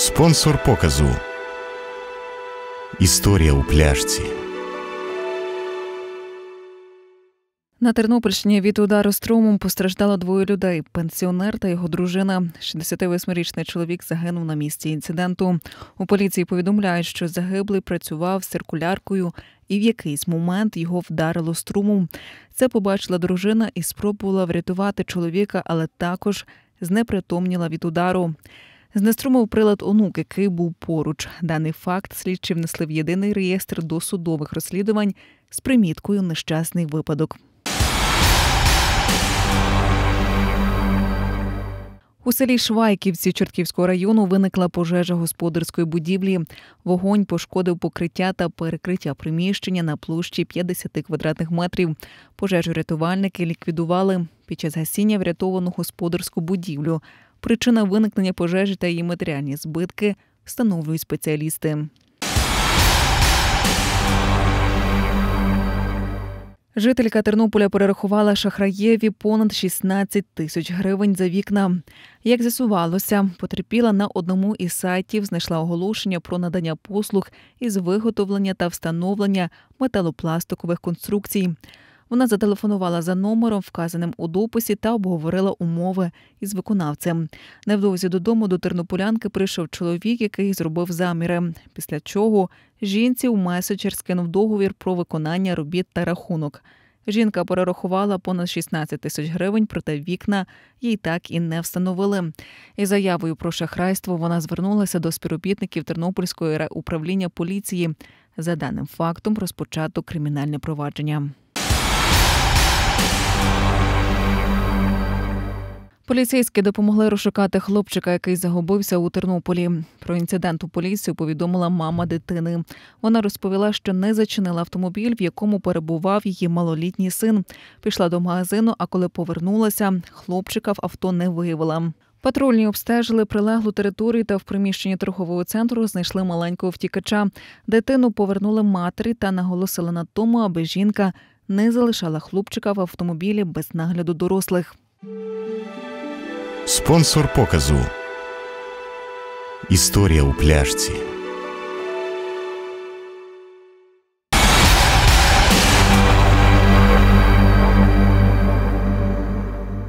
Спонсор показу. Історія у пляшці. На Тернопільщині від удару струмом постраждало двоє людей: пенсіонер та його дружина. 68-річний чоловік загинув на місці інциденту. У поліції повідомляють, що загиблий працював з циркуляркою, і в якийсь момент його вдарило струмом. Це побачила дружина і спробувала врятувати чоловіка, але також знепритомніла від удару. Знеструмив прилад онук, який був поруч. Даний факт слідчі внесли в єдиний реєстр досудових розслідувань з приміткою нещасний випадок. У селі Швайківці Чортківського району виникла пожежа господарської будівлі. Вогонь пошкодив покриття та перекриття приміщення на площі 50 квадратних метрів. Пожежу рятувальники ліквідували під час гасіння врятовану господарську будівлю. Причина виникнення пожежі та її матеріальні збитки встановлюють спеціалісти. Жителька Тернополя перерахувала шахраєві понад 16 тисяч гривень за вікна. Як з'ясувалося, потерпіла на одному із сайтів, знайшла оголошення про надання послуг із виготовлення та встановлення металопластикових конструкцій. Вона зателефонувала за номером, вказаним у дописі, та обговорила умови із виконавцем. Невдовзі додому до тернополянки прийшов чоловік, який зробив заміри. Після чого жінці у меседжер скинув договір про виконання робіт та рахунок. Жінка перерахувала понад 16 тисяч гривень, проте вікна їй так і не встановили. Із заявою про шахрайство вона звернулася до співробітників Тернопільської управління поліції. За даним фактом розпочато кримінальне провадження. Поліцейські допомогли розшукати хлопчика, який загубився у Тернополі. Про інцидент у поліцію повідомила мама дитини. Вона розповіла, що не зачинила автомобіль, в якому перебував її малолітній син. Пішла до магазину, а коли повернулася, хлопчика в авто не виявила. Патрульні обстежили прилеглу територію та в приміщенні торгового центру знайшли маленького втікача. Дитину повернули матері та наголосили на тому, аби жінка не залишала хлопчика в автомобілі без нагляду дорослих. Спонсор показу. Історія у пляшці.